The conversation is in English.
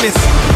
sickness.